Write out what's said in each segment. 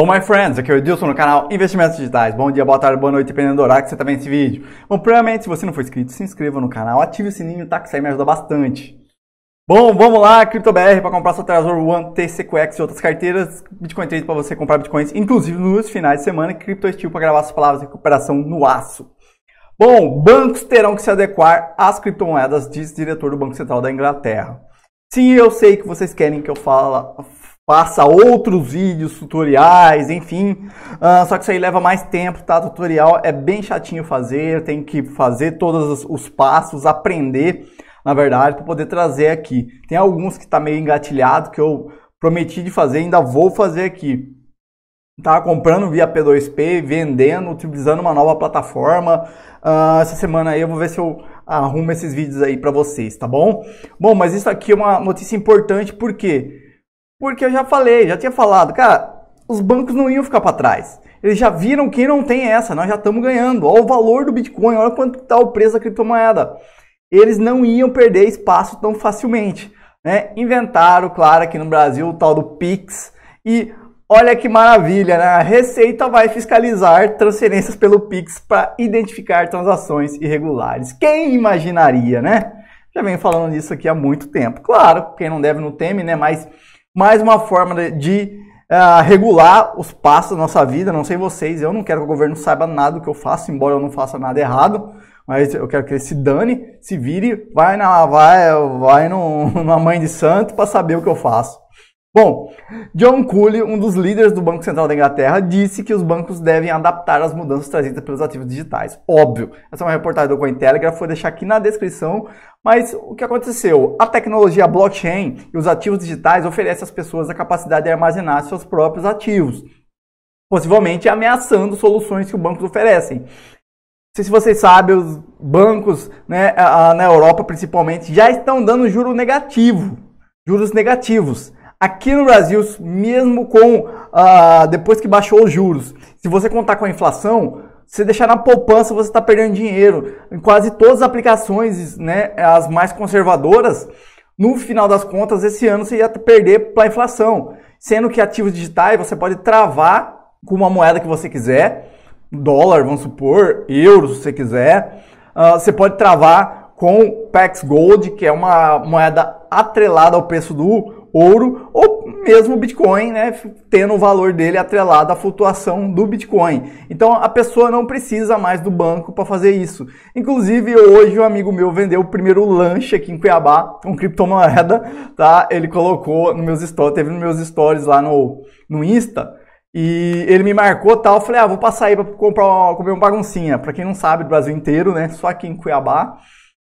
Hello, my friends! Aqui é o Edilson no canal Investimentos Digitais. Bom dia, boa tarde, boa noite, dependendo do horário que você está vendo esse vídeo. Bom, primeiramente, se você não for inscrito, se inscreva no canal, ative o sininho, tá? Que isso aí me ajuda bastante. Bom, vamos lá, CryptoBR para comprar seu Trezor One, TCQX e outras carteiras. Bitcoin Trade para você comprar bitcoins, inclusive nos finais de semana. E CryptoSteel para gravar suas palavras de recuperação no aço. Bom, bancos terão que se adequar às criptomoedas, diz diretor do Banco Central da Inglaterra. Sim, eu sei que vocês querem que eu fala, faça outros vídeos, tutoriais, enfim. Uh, só que isso aí leva mais tempo, tá? Tutorial é bem chatinho fazer, tem que fazer todos os passos, aprender, na verdade, para poder trazer aqui. Tem alguns que tá meio engatilhado que eu prometi de fazer, ainda vou fazer aqui. Tá comprando via P2P, vendendo, utilizando uma nova plataforma. Uh, essa semana aí eu vou ver se eu arrumo esses vídeos aí para vocês, tá bom? Bom, mas isso aqui é uma notícia importante porque porque eu já falei, já tinha falado, cara, os bancos não iam ficar para trás. Eles já viram quem não tem essa, nós já estamos ganhando. Olha o valor do Bitcoin, olha quanto está o preço da criptomoeda. Eles não iam perder espaço tão facilmente. Né? Inventaram, claro, aqui no Brasil o tal do Pix. E olha que maravilha, né? A Receita vai fiscalizar transferências pelo Pix para identificar transações irregulares. Quem imaginaria, né? Já venho falando disso aqui há muito tempo. Claro, quem não deve não teme, né? Mas mais uma forma de uh, regular os passos da nossa vida. Não sei vocês, eu não quero que o governo saiba nada do que eu faço, embora eu não faça nada errado. Mas eu quero que ele se dane, se vire, vai na, vai, vai no, numa mãe de santo para saber o que eu faço. Bom, John Cooley, um dos líderes do Banco Central da Inglaterra, disse que os bancos devem adaptar as mudanças trazidas pelos ativos digitais. Óbvio, essa é uma reportagem do Cointelegraph, vou deixar aqui na descrição, mas o que aconteceu? A tecnologia blockchain e os ativos digitais oferecem às pessoas a capacidade de armazenar seus próprios ativos, possivelmente ameaçando soluções que os bancos oferecem. Não sei se vocês sabem, os bancos né, na Europa principalmente já estão dando juro negativo, juros negativos. Aqui no Brasil, mesmo com uh, depois que baixou os juros, se você contar com a inflação, se deixar na poupança, você está perdendo dinheiro. Em quase todas as aplicações, né, as mais conservadoras, no final das contas, esse ano você ia perder para a inflação. Sendo que ativos digitais você pode travar com uma moeda que você quiser, dólar, vamos supor, euro, se você quiser. Uh, você pode travar com Pax Gold, que é uma moeda atrelada ao preço do ouro ou mesmo Bitcoin, né, tendo o valor dele atrelado à flutuação do Bitcoin. Então a pessoa não precisa mais do banco para fazer isso. Inclusive hoje um amigo meu vendeu o primeiro lanche aqui em Cuiabá com criptomoeda, tá? Ele colocou nos meus stories, teve nos meus stories lá no, no Insta. E ele me marcou tal, eu falei, ah, vou passar aí para comprar comer uma baguncinha. Para quem não sabe, do Brasil inteiro, né? Só aqui em Cuiabá.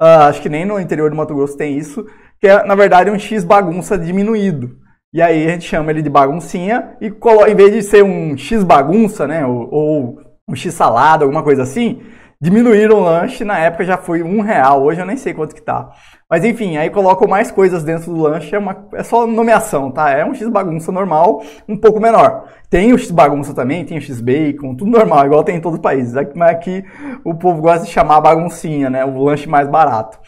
Uh, acho que nem no interior do Mato Grosso tem isso que é, na verdade, um X bagunça diminuído. E aí a gente chama ele de baguncinha e em vez de ser um X bagunça, né, ou, ou um X salada, alguma coisa assim, diminuíram o lanche, na época já foi um real, hoje eu nem sei quanto que tá. Mas enfim, aí colocam mais coisas dentro do lanche, é, uma, é só nomeação, tá? É um X bagunça normal, um pouco menor. Tem o X bagunça também, tem o X bacon, tudo normal, igual tem em todos os países. Mas aqui o povo gosta de chamar baguncinha, né? O lanche mais barato.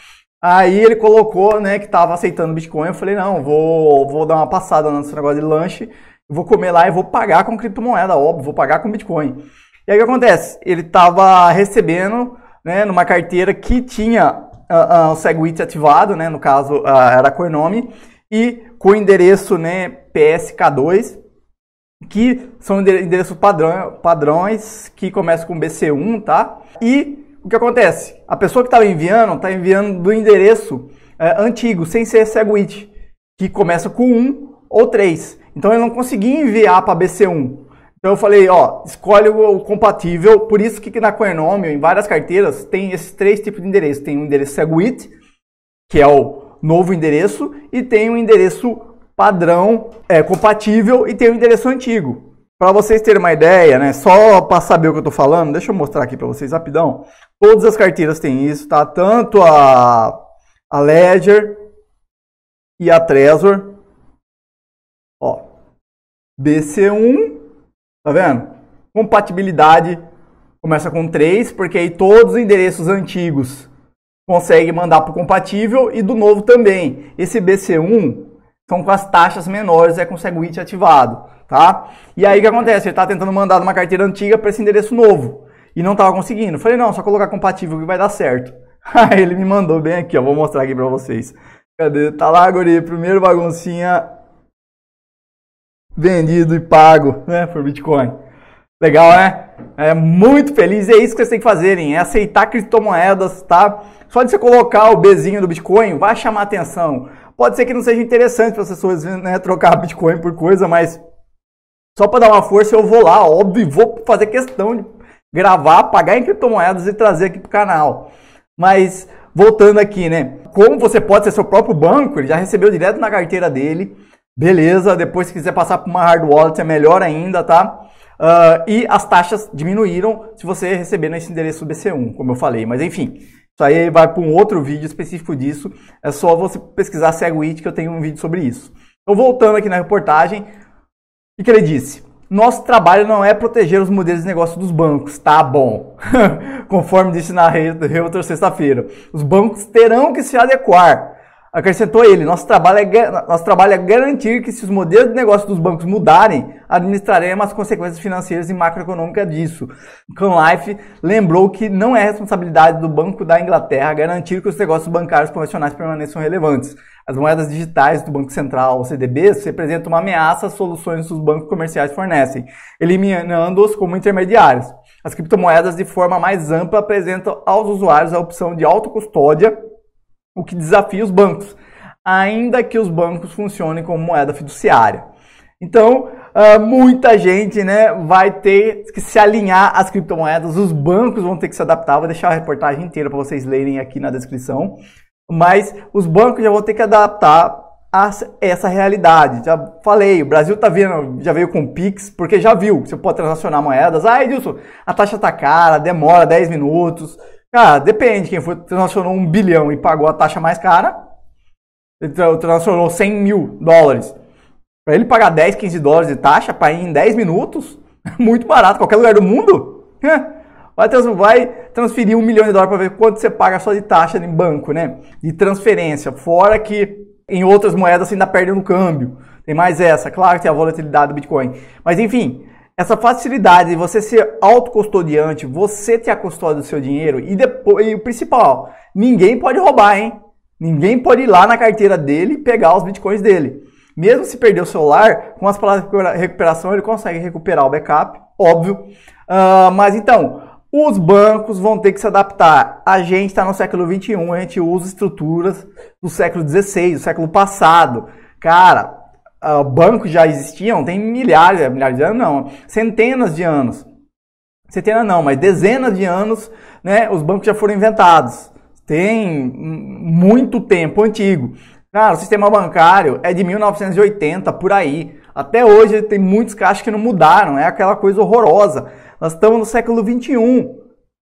Aí ele colocou, né, que tava aceitando Bitcoin. Eu falei, não, vou, vou dar uma passada nesse negócio de lanche, vou comer lá e vou pagar com criptomoeda, óbvio, vou pagar com Bitcoin. E aí o que acontece? Ele tava recebendo, né, numa carteira que tinha uh, uh, o Segwit ativado, né, no caso uh, era a Coinome, e com o endereço, né, PSK2, que são endereços padrão, padrões que começam com BC1, tá? E o que acontece? A pessoa que estava enviando está enviando do endereço é, antigo, sem ser Segwit, que começa com 1 ou 3. Então ele não conseguia enviar para BC1. Então eu falei, ó, escolhe o compatível, por isso que na Coenome, em várias carteiras, tem esses três tipos de endereço. Tem o endereço Segwit, que é o novo endereço, e tem o endereço padrão é, compatível e tem o endereço antigo. Para vocês terem uma ideia, né, só para saber o que eu estou falando, deixa eu mostrar aqui para vocês rapidão. Todas as carteiras têm isso, tá? Tanto a, a Ledger e a Trezor. Ó, BC1, tá vendo? Compatibilidade começa com 3, porque aí todos os endereços antigos conseguem mandar para o compatível e do novo também. Esse BC1 são com as taxas menores, é com o Segwit ativado. tá? E aí o que acontece? Ele tá tentando mandar uma carteira antiga para esse endereço novo e não tava conseguindo. Falei, não, só colocar compatível que vai dar certo. Aí ele me mandou bem aqui, ó, vou mostrar aqui para vocês. Cadê? Tá lá, guri, primeiro baguncinha vendido e pago, né, por Bitcoin. Legal, né? É muito feliz, é isso que vocês têm que fazerem, é aceitar criptomoedas, tá? Só de você colocar o Bzinho do Bitcoin, vai chamar atenção. Pode ser que não seja interessante para as pessoas né, trocar Bitcoin por coisa, mas só para dar uma força eu vou lá, óbvio, vou fazer questão de gravar, pagar em criptomoedas e trazer aqui pro canal. Mas voltando aqui, né? Como você pode ser seu próprio banco, ele já recebeu direto na carteira dele. Beleza, depois se quiser passar por uma hard wallet é melhor ainda, tá? Uh, e as taxas diminuíram se você receber nesse endereço BC1, como eu falei. Mas enfim, isso aí vai para um outro vídeo específico disso. É só você pesquisar Segwit que eu tenho um vídeo sobre isso. Então, voltando aqui na reportagem, o que ele disse? Nosso trabalho não é proteger os modelos de negócio dos bancos, tá bom? Conforme disse na outra sexta-feira. Os bancos terão que se adequar Acrescentou ele, nosso trabalho, é, nosso trabalho é garantir que se os modelos de negócio dos bancos mudarem, administraremos as consequências financeiras e macroeconômicas disso. Life lembrou que não é responsabilidade do Banco da Inglaterra garantir que os negócios bancários convencionais permaneçam relevantes. As moedas digitais do Banco Central, CDBs, representam uma ameaça às soluções que os bancos comerciais fornecem, eliminando-os como intermediários. As criptomoedas, de forma mais ampla, apresentam aos usuários a opção de autocustódia o que desafia os bancos, ainda que os bancos funcionem como moeda fiduciária. Então, uh, muita gente né, vai ter que se alinhar às criptomoedas, os bancos vão ter que se adaptar. Vou deixar a reportagem inteira para vocês lerem aqui na descrição. Mas os bancos já vão ter que adaptar a essa realidade. Já falei, o Brasil tá vendo, já veio com Pix, porque já viu, você pode transacionar moedas. Ah, Edilson, a taxa tá cara, demora 10 minutos. Cara, depende. Quem foi, transacionou um bilhão e pagou a taxa mais cara, ele transacionou 100 mil dólares. Para ele pagar 10, 15 dólares de taxa para ir em 10 minutos, muito barato. Qualquer lugar do mundo, vai, vai transferir um milhão de dólares para ver quanto você paga só de taxa em banco, né? De transferência. Fora que em outras moedas você ainda perde no câmbio. Tem mais essa. Claro que tem a volatilidade do Bitcoin. Mas enfim, essa facilidade de você ser autocustodiante, você ter a custódia do seu dinheiro e depois, e o principal, ninguém pode roubar, hein? Ninguém pode ir lá na carteira dele e pegar os bitcoins dele. Mesmo se perder o celular, com as palavras de recuperação ele consegue recuperar o backup, óbvio. Uh, mas então, os bancos vão ter que se adaptar. A gente está no século 21, a gente usa estruturas do século 16, do século passado. Cara, uh, bancos já existiam tem milhares, milhares de anos não, centenas de anos. Centenas não, mas dezenas de anos, né, os bancos já foram inventados. Tem muito tempo antigo. Cara, o sistema bancário é de 1980, por aí. Até hoje tem muitos caixas que não mudaram, é aquela coisa horrorosa. Nós estamos no século 21.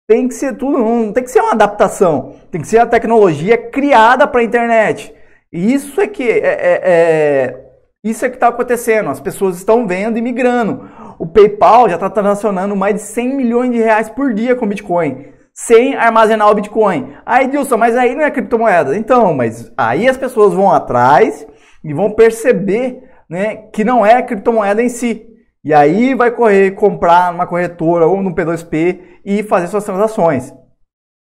Tem que ser tudo, não tem que ser uma adaptação. Tem que ser a tecnologia criada para a internet. E isso é que é, é, é isso é que está acontecendo. As pessoas estão vendo e migrando. O PayPal já está transacionando mais de 100 milhões de reais por dia com Bitcoin, sem armazenar o Bitcoin. Aí, Dilson, mas aí não é criptomoeda. Então, mas aí as pessoas vão atrás e vão perceber né, que não é criptomoeda em si. E aí vai correr, comprar numa corretora ou no P2P e fazer suas transações.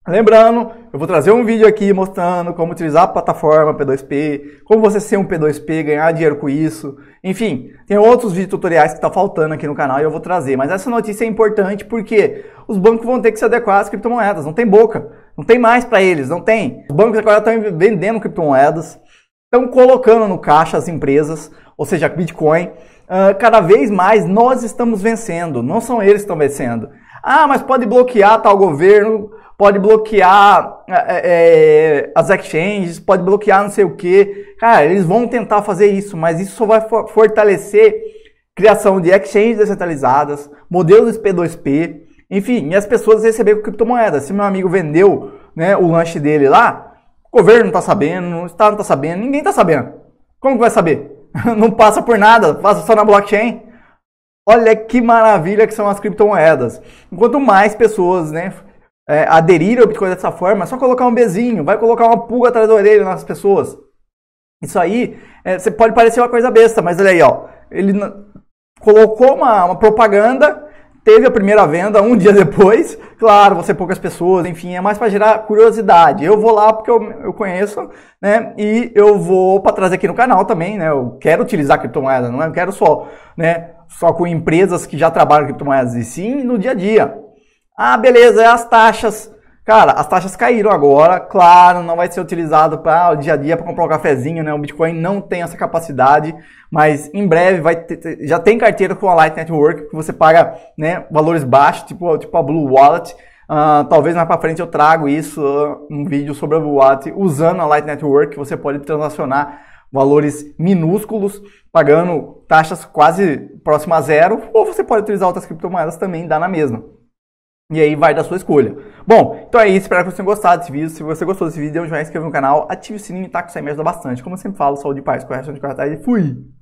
Lembrando, eu vou trazer um vídeo aqui mostrando como utilizar a plataforma P2P, como você ser um P2P, ganhar dinheiro com isso. Enfim, tem outros vídeos tutoriais que estão tá faltando aqui no canal e eu vou trazer. Mas essa notícia é importante porque os bancos vão ter que se adequar às criptomoedas. Não tem boca, não tem mais para eles, não tem. Os bancos agora estão vendendo criptomoedas, estão colocando no caixa as empresas, ou seja, Bitcoin. Uh, cada vez mais nós estamos vencendo, não são eles que estão vencendo. Ah, mas pode bloquear tal governo pode bloquear é, é, as exchanges, pode bloquear não sei o que. Cara, eles vão tentar fazer isso, mas isso só vai fortalecer criação de exchanges descentralizadas, modelos P2P, enfim, e as pessoas receberem criptomoedas. Se meu amigo vendeu né, o lanche dele lá, o governo não está sabendo, o Estado não está sabendo, ninguém está sabendo. Como que vai saber? não passa por nada, passa só na blockchain. Olha que maravilha que são as criptomoedas. Enquanto mais pessoas né, é, aderir ao Bitcoin dessa forma, é só colocar um bezinho, vai colocar uma pulga atrás da orelha nas pessoas. Isso aí, é, você pode parecer uma coisa besta, mas olha aí, ó. Ele colocou uma, uma propaganda, teve a primeira venda um dia depois. Claro, você poucas pessoas, enfim, é mais para gerar curiosidade. Eu vou lá porque eu, eu conheço, né? E eu vou para trazer aqui no canal também, né? Eu quero utilizar criptomoeda, não é? Eu quero só, né? Só com empresas que já trabalham criptomoedas, e sim no dia a dia. Ah, beleza, é as taxas. Cara, as taxas caíram agora, claro, não vai ser utilizado para o dia a dia para comprar um cafezinho, né? O Bitcoin não tem essa capacidade, mas em breve vai ter, já tem carteira com a Light Network que você paga, né, valores baixos, tipo, tipo a Blue Wallet. Uh, talvez mais para frente eu trago isso, uh, um vídeo sobre a Blue Wallet usando a Light Network, você pode transacionar valores minúsculos, pagando taxas quase próximas a zero, ou você pode utilizar outras criptomoedas também, dá na mesma. E aí vai da sua escolha. Bom, então é isso. Espero que vocês tenham gostado desse vídeo. Se você gostou desse vídeo, dê um joinha, se inscreva no canal, ative o sininho tá que isso aí me ajuda bastante. Como eu sempre falo, saúde paz, correção de cartaz e fui!